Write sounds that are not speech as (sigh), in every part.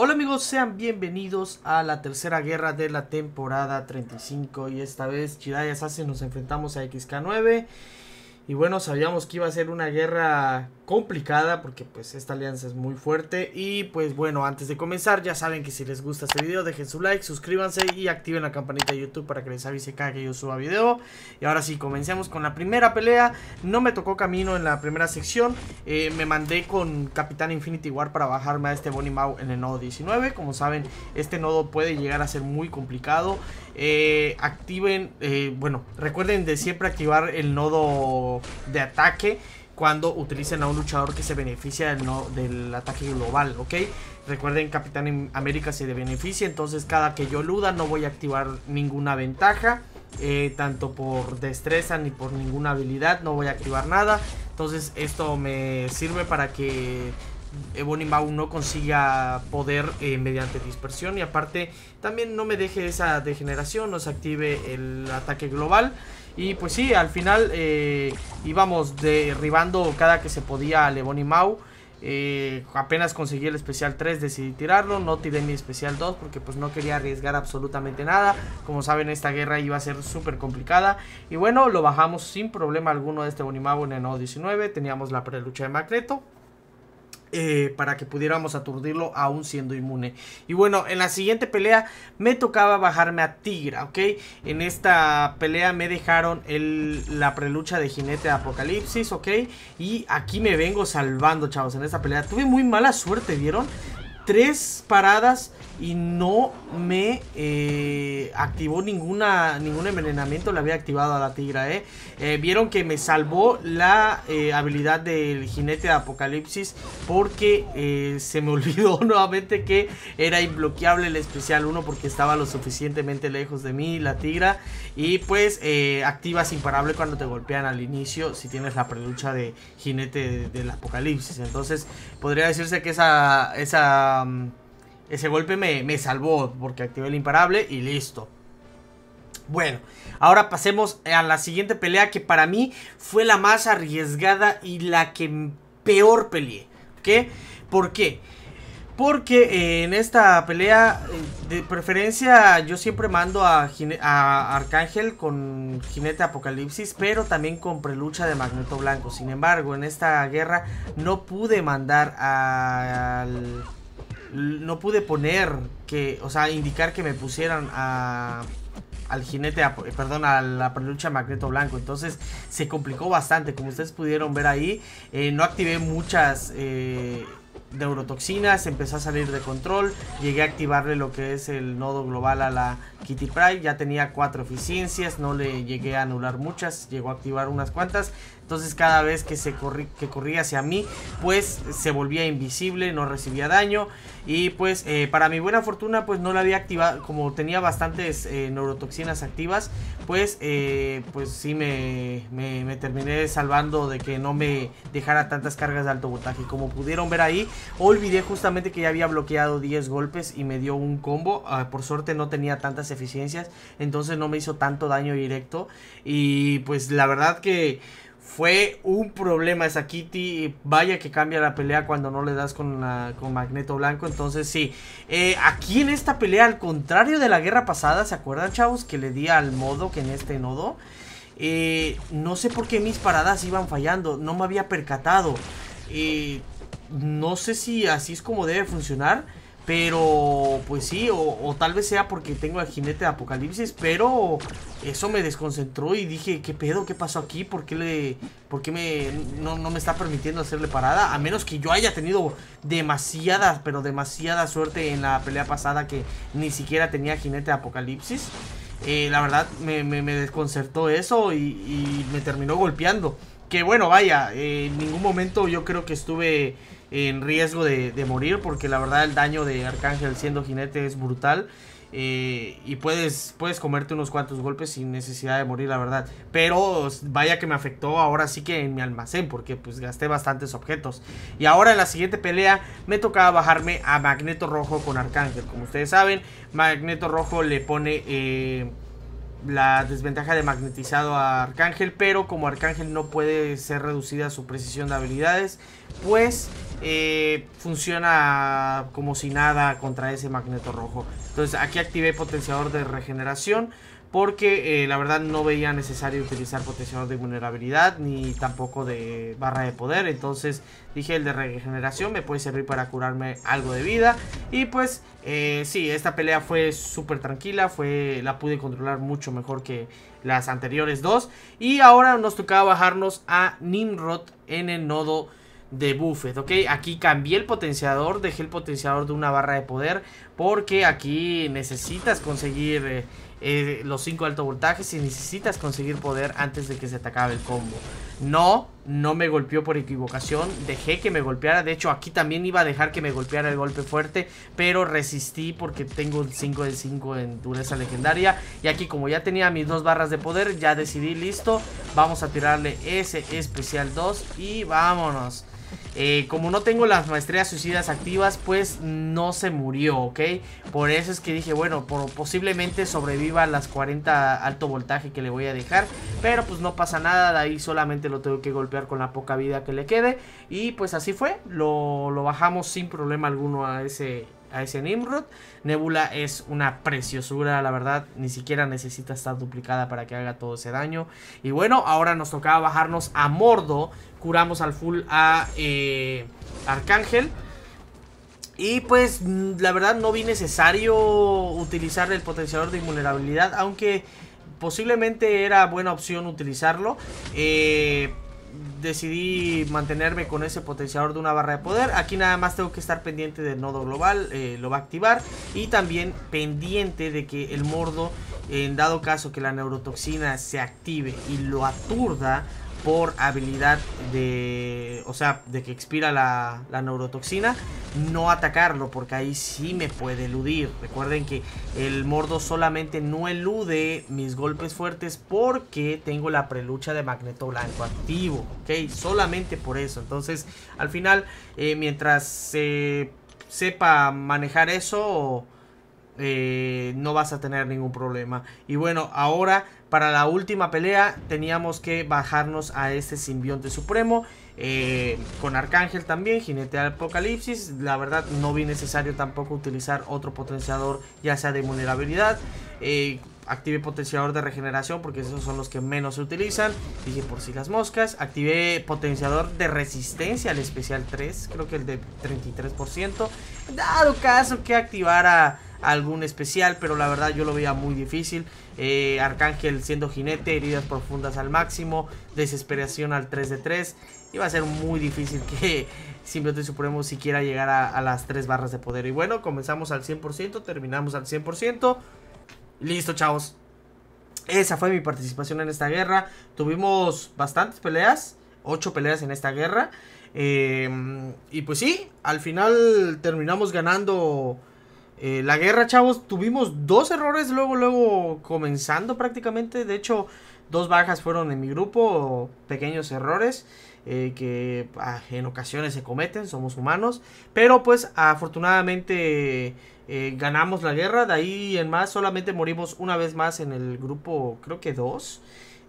Hola amigos, sean bienvenidos a la tercera guerra de la temporada 35 y esta vez Jiraiya Assassin nos enfrentamos a XK9 y bueno, sabíamos que iba a ser una guerra complicada porque pues esta alianza es muy fuerte. Y pues bueno, antes de comenzar ya saben que si les gusta este video dejen su like, suscríbanse y activen la campanita de YouTube para que les avise cada que yo suba video. Y ahora sí, comencemos con la primera pelea, no me tocó camino en la primera sección, eh, me mandé con Capitán Infinity War para bajarme a este Bonnie Mau en el nodo 19, como saben este nodo puede llegar a ser muy complicado, eh, activen, eh, bueno, recuerden de siempre activar el nodo de ataque cuando utilicen a un luchador que se beneficia del, del ataque global, ¿ok? Recuerden, Capitán América se beneficia, entonces cada que yo luda no voy a activar ninguna ventaja. Eh, tanto por destreza ni por ninguna habilidad, no voy a activar nada. Entonces esto me sirve para que Ebony Mau no consiga poder eh, mediante dispersión y aparte también no me deje esa degeneración, no se active el ataque global. Y pues sí, al final eh, íbamos derribando cada que se podía a Lebon y Mau. Eh, apenas conseguí el especial 3 decidí tirarlo, no tiré mi especial 2 porque pues no quería arriesgar absolutamente nada. Como saben esta guerra iba a ser súper complicada. Y bueno, lo bajamos sin problema alguno de este Bonimau en el nodo 19 Teníamos la prelucha de Magneto eh, para que pudiéramos aturdirlo aún siendo inmune. Y bueno, en la siguiente pelea me tocaba bajarme a Tigra, ¿ok? En esta pelea me dejaron el, la prelucha de jinete de Apocalipsis, ¿ok? Y aquí me vengo salvando, chavos, en esta pelea. Tuve muy mala suerte, ¿vieron? Tres paradas y no me eh, activó ninguna ningún envenenamiento le había activado a la tigra ¿eh? eh vieron que me salvó la habilidad del jinete de apocalipsis porque se me (laughs) olvidó nuevamente que era imbloqueable el especial 1 porque estaba lo suficientemente lejos de mí la tigra y pues activas imparable cuando te golpean al inicio si tienes la prelucha de jinete del apocalipsis entonces podría decirse que esa esa mm, ese golpe me, salvó porque activé el imparable y listo. Bueno, ahora pasemos a la siguiente pelea que para mí fue la más arriesgada y la que peor peleé. ¿Qué? ¿Por qué? Porque eh, en esta pelea, eh, de preferencia, yo siempre mando a, a, Arcángel con Jinete Apocalipsis, pero también con Prelucha de Magneto Blanco. Sin embargo, en esta guerra no pude mandar al no pude poner que, o sea, indicar que me pusieran a, al jinete, perdón, a la prelucha Magneto Blanco. Entonces se complicó bastante. Como ustedes pudieron ver ahí, eh, no activé muchas eh, neurotoxinas, empezó a salir de control. Llegué a activarle lo que es el nodo global a la Kitty Pride. Ya tenía cuatro eficiencias, no le llegué a anular muchas, llegó a activar unas cuantas. Entonces cada vez que, se que corría hacia mí, pues se volvía invisible, no recibía daño. Y pues eh, para mi buena fortuna, pues no la había activado, como tenía bastantes eh, neurotoxinas activas, pues, eh, pues sí me, me, terminé salvando de que no me dejara tantas cargas de alto voltaje. Como pudieron ver ahí, olvidé justamente que ya había bloqueado 10 golpes y me dio un combo. Ah, por suerte no tenía tantas eficiencias, entonces no me hizo tanto daño directo. Y pues la verdad que... Fue un problema esa Kitty. Vaya que cambia la pelea cuando no le das con, con Magneto Blanco. Entonces sí. Eh, aquí en esta pelea, al contrario de la guerra pasada, ¿se acuerdan chavos? Que le di al modo que en este nodo. Eh, no sé por qué mis paradas iban fallando. No me había percatado. No sé si así es como debe funcionar. Pero, pues sí, o, tal vez sea porque tengo el jinete de apocalipsis, pero eso me desconcentró y dije, ¿qué pedo? ¿Qué pasó aquí? ¿Por qué, le, por qué me, no, me está permitiendo hacerle parada? A menos que yo haya tenido demasiada, pero demasiada suerte en la pelea pasada que ni siquiera tenía jinete de apocalipsis. Eh, la verdad me, desconcertó eso y, me terminó golpeando. Que bueno, vaya, en ningún momento yo creo que estuve en riesgo de, morir porque la verdad el daño de Arcángel siendo jinete es brutal. Eh, y puedes, puedes comerte unos cuantos golpes sin necesidad de morir, la verdad. Pero vaya que me afectó ahora sí que en mi almacén, porque pues gasté bastantes objetos. Y ahora en la siguiente pelea me tocaba bajarme a Magneto Rojo con Arcángel. Como ustedes saben, Magneto Rojo le pone... Eh, la desventaja de magnetizado a Arcángel, pero como Arcángel no puede ser reducida su precisión de habilidades, pues eh, funciona como si nada contra ese magneto rojo. Entonces aquí activé potenciador de regeneración porque eh, la verdad no veía necesario utilizar potenciador de vulnerabilidad ni tampoco de barra de poder. Entonces dije el de regeneración me puede servir para curarme algo de vida. Y pues eh, sí, esta pelea fue súper tranquila, fue, la pude controlar mucho mejor que las anteriores dos. Y ahora nos tocaba bajarnos a Nimrod en el nodo de Buffet, ¿ok? Aquí cambié el potenciador, dejé el potenciador de una barra de poder porque aquí necesitas conseguir... Eh, eh, los 5 alto voltaje si necesitas conseguir poder antes de que se te acabe el combo. No, no me golpeó por equivocación, dejé que me golpeara, de hecho aquí también iba a dejar que me golpeara el golpe fuerte, pero resistí porque tengo un 5 de 5 en dureza legendaria. Y aquí como ya tenía mis dos barras de poder, ya decidí, listo, vamos a tirarle ese especial 2 y vámonos. Eh, como no tengo las maestrías suicidas activas, pues no se murió, ¿ok? Por eso es que dije, bueno, posiblemente sobreviva a las 40 alto voltaje que le voy a dejar. Pero pues no pasa nada, de ahí solamente lo tengo que golpear con la poca vida que le quede. Y pues así fue, lo, lo bajamos sin problema alguno a ese, a ese Nimrod. Nebula es una preciosura, la verdad. Ni siquiera necesita estar duplicada para que haga todo ese daño. Y bueno, ahora nos tocaba bajarnos a Mordo. Curamos al full a eh, Arcángel. Y pues la verdad no vi necesario utilizar el potenciador de invulnerabilidad. Aunque posiblemente era buena opción utilizarlo. Eh decidí mantenerme con ese potenciador de una barra de poder. Aquí nada más tengo que estar pendiente del nodo global, eh, lo va a activar. Y también pendiente de que el mordo, en dado caso que la neurotoxina se active y lo aturda, por habilidad de, o sea, de que expira la, neurotoxina, no atacarlo, porque ahí sí me puede eludir. Recuerden que el mordo solamente no elude mis golpes fuertes porque tengo la prelucha de magneto blanco activo, ¿ok? Solamente por eso. Entonces, al final, eh, mientras se sepa manejar eso... Eh, no vas a tener ningún problema. Y bueno, ahora para la última pelea teníamos que bajarnos a este simbionte supremo. Eh, con Arcángel también, Jinete de Apocalipsis. La verdad no vi necesario tampoco utilizar otro potenciador, ya sea de vulnerabilidad. Eh, activé potenciador de regeneración porque esos son los que menos se utilizan. Dije por si las moscas. Activé potenciador de resistencia al especial 3, creo que el de 33%. Dado caso que activara algún especial, pero la verdad yo lo veía muy difícil. Eh, Arcángel siendo jinete, heridas profundas al máximo, desesperación al 3 de 3. Iba a ser muy difícil que (laughs) Simbionte Supremo siquiera llegara a, las 3 barras de poder. Y bueno, comenzamos al 100%, terminamos al 100%. Listo, chavos. Esa fue mi participación en esta guerra. Tuvimos bastantes peleas, 8 peleas en esta guerra. Eh, y pues sí, al final terminamos ganando eh, la guerra, chavos, tuvimos dos errores luego, luego comenzando prácticamente. De hecho, dos bajas fueron en mi grupo, pequeños errores eh, que ah, en ocasiones se cometen, somos humanos. Pero pues afortunadamente eh, ganamos la guerra, de ahí en más solamente morimos una vez más en el grupo, creo que dos.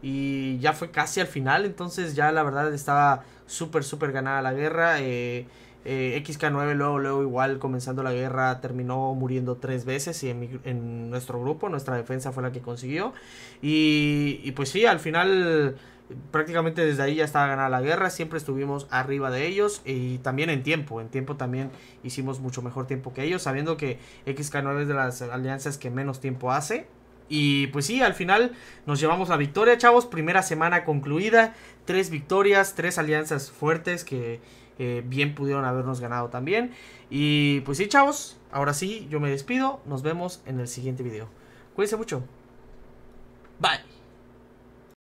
Y ya fue casi al final, entonces ya la verdad estaba súper, súper ganada la guerra. Eh, XK9 luego, luego igual comenzando la guerra terminó muriendo tres veces y en, nuestro grupo, nuestra defensa fue la que consiguió. Y, pues sí, al final prácticamente desde ahí ya estaba ganada la guerra, siempre estuvimos arriba de ellos y también en tiempo, en tiempo también hicimos mucho mejor tiempo que ellos, sabiendo que XK9 es de las alianzas que menos tiempo hace. Y pues sí, al final nos llevamos la victoria, chavos. Primera semana concluida. Tres victorias, tres alianzas fuertes que eh, bien pudieron habernos ganado también. Y pues sí, chavos, ahora sí, yo me despido. Nos vemos en el siguiente video. Cuídense mucho. Bye.